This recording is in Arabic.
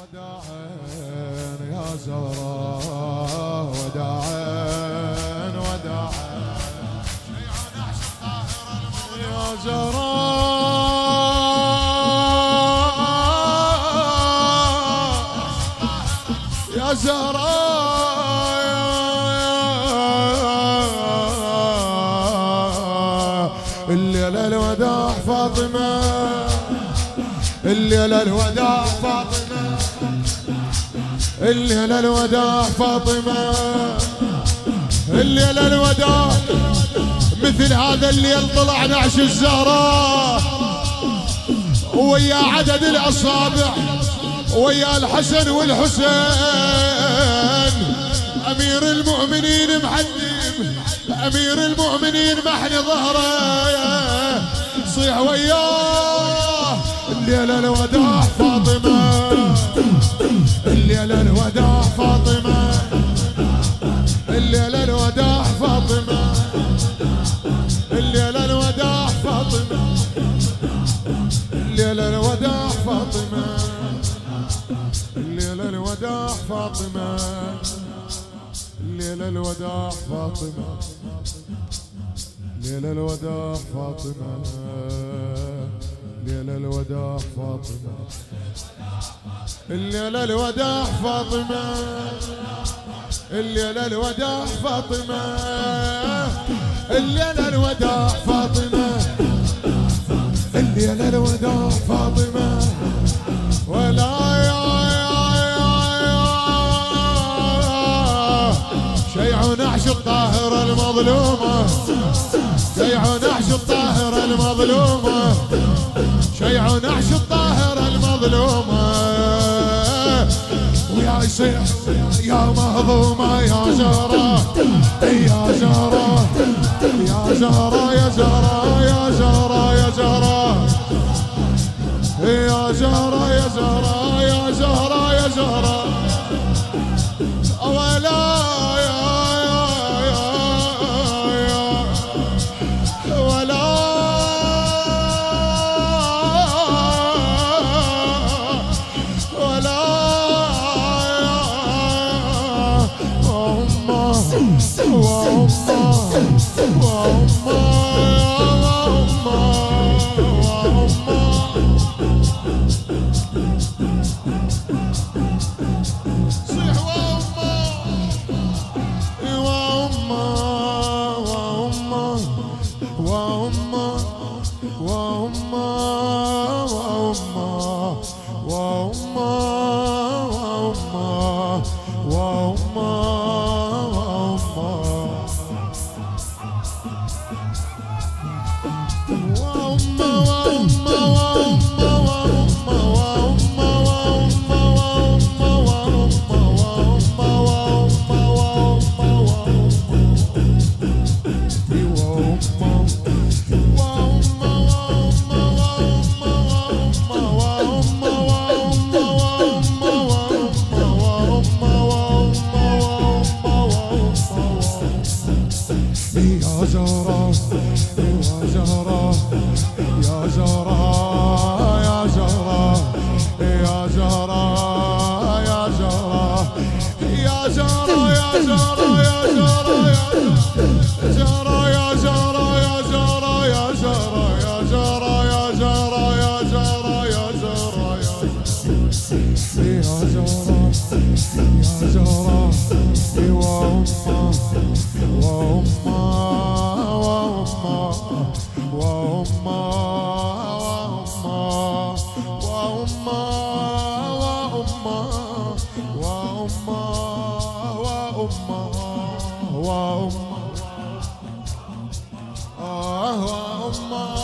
وداعا يا زهراء وداعا وداعا يا زهراء يا زهراء الليلة الوداع فاطمة الليلة الوداع فاطمة. الليلة الوداع فاطمة. الليلة الوداع مثل هذا الليل طلع نعش الزهراء ويا عدد الأصابع ويا الحسن والحسين. أمير المؤمنين محدم أمير المؤمنين محن ظهره. صيح وياه الليلة الوداع فاطمة. ليلة الوداع فاطمة. ليلة الوداع فاطمة. ليلة الوداع فاطمة. ليلة الوداع فاطمة. ليلة الوداع فاطمة. الليلة الوداع فاطمة. الليلة الوداع فاطمة. الليلة الوداع فاطمة. ليل الوداع فاطمة. ولا يا يا يا شيع احشق طاهر المظلومة. شيع احشق طاهر المظلومة. شيع احشق طاهر المظلومة. ويا شيع يا مهضومة يا جارة. يا جارة يا جارة يا جارة يا جارة يا جارة. Walmart. Whoa, ma. Allahumma. Allahumma